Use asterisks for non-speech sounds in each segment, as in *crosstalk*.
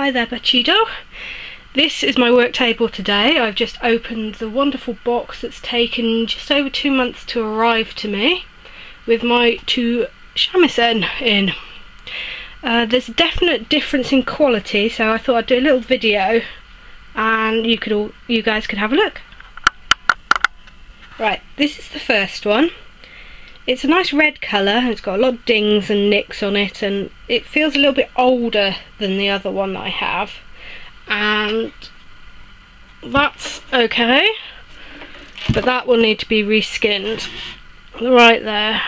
Hi there Bachido. This is my work table today. I've just opened the wonderful box that's taken just over two months to arrive to me with my two shamisen in. Uh, there's a definite difference in quality so I thought I'd do a little video and you could all you guys could have a look. Right, this is the first one. It's a nice red colour and it's got a lot of dings and nicks on it and it feels a little bit older than the other one that I have and that's okay but that will need to be reskinned right there.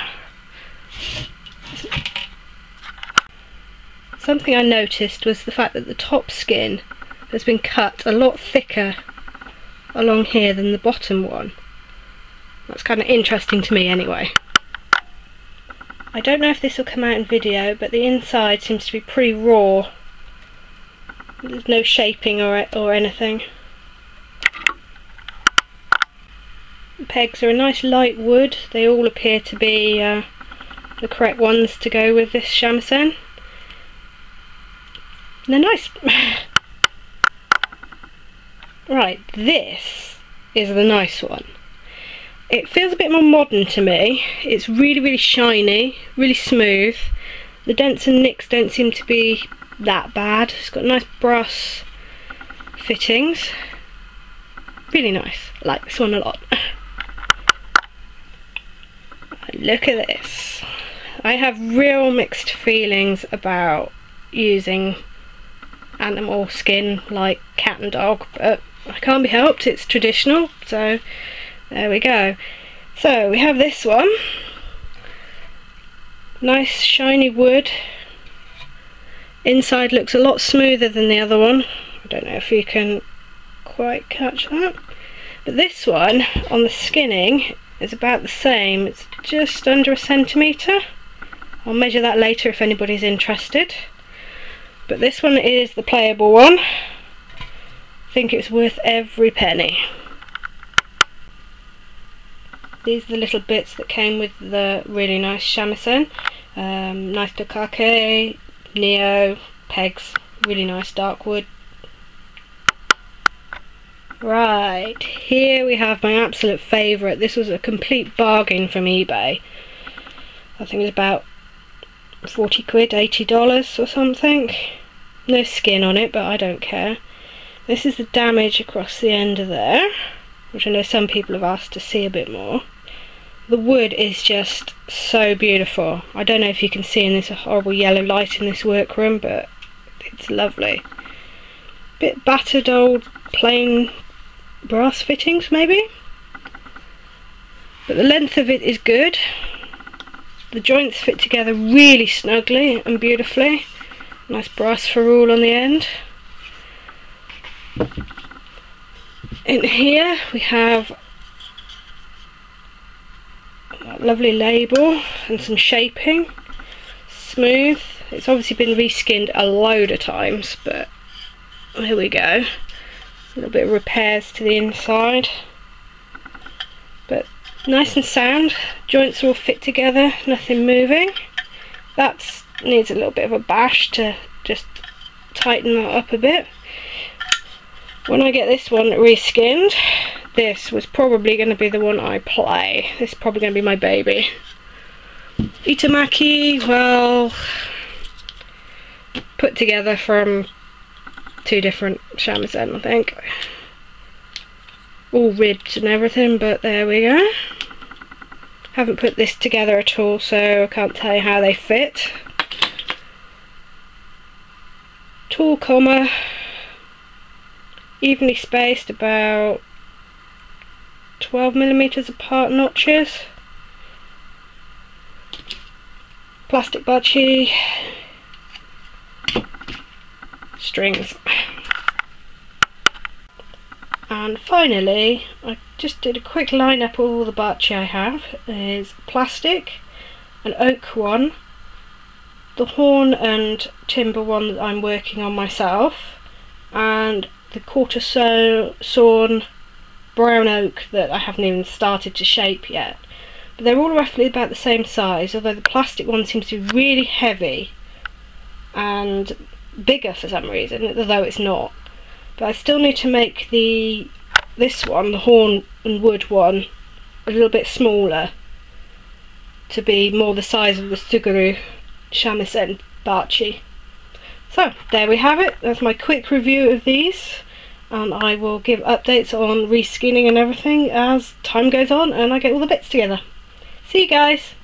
Something I noticed was the fact that the top skin has been cut a lot thicker along here than the bottom one. That's kind of interesting to me anyway. I don't know if this will come out in video, but the inside seems to be pretty raw. There's no shaping or, or anything. The pegs are a nice light wood. They all appear to be uh, the correct ones to go with this shamisen. they're nice. *laughs* right, this is the nice one. It feels a bit more modern to me. It's really, really shiny, really smooth. The dents and nicks don't seem to be that bad. It's got nice brass fittings. Really nice. I like this one a lot. Look at this. I have real mixed feelings about using animal skin like cat and dog, but I can't be helped. It's traditional, so there we go. So we have this one. Nice shiny wood. Inside looks a lot smoother than the other one. I don't know if you can quite catch that. But this one, on the skinning, is about the same. It's just under a centimetre. I'll measure that later if anybody's interested. But this one is the playable one. I think it's worth every penny. These are the little bits that came with the really nice shamisen. Um, nice dokake, neo, pegs, really nice dark wood. Right, here we have my absolute favourite. This was a complete bargain from eBay. I think it was about 40 quid, 80 dollars or something. No skin on it, but I don't care. This is the damage across the end of there, which I know some people have asked to see a bit more the wood is just so beautiful. I don't know if you can see in this horrible yellow light in this workroom, but it's lovely. Bit battered old plain brass fittings maybe. But the length of it is good. The joints fit together really snugly and beautifully. Nice brass ferrule on the end. In here we have lovely label and some shaping. Smooth. It's obviously been reskinned a load of times but here we go. A little bit of repairs to the inside. But nice and sound. Joints all fit together nothing moving. That needs a little bit of a bash to just tighten that up a bit. When I get this one reskinned this was probably going to be the one I play. This is probably going to be my baby. Itomaki, well, put together from two different shamisen, I think. All ribbed and everything, but there we go. Haven't put this together at all, so I can't tell you how they fit. Tall koma, evenly spaced about 12 millimeters apart notches. Plastic bachi strings. And finally I just did a quick line up all the bachi I have is plastic an oak one the horn and timber one that I'm working on myself and the quarter sawn brown oak that I haven't even started to shape yet. But they're all roughly about the same size, although the plastic one seems to be really heavy and bigger for some reason, although it's not. But I still need to make the this one, the horn and wood one, a little bit smaller to be more the size of the Tsugaru shamisen bachi. So there we have it. That's my quick review of these. And I will give updates on reskinning and everything as time goes on and I get all the bits together. See you guys!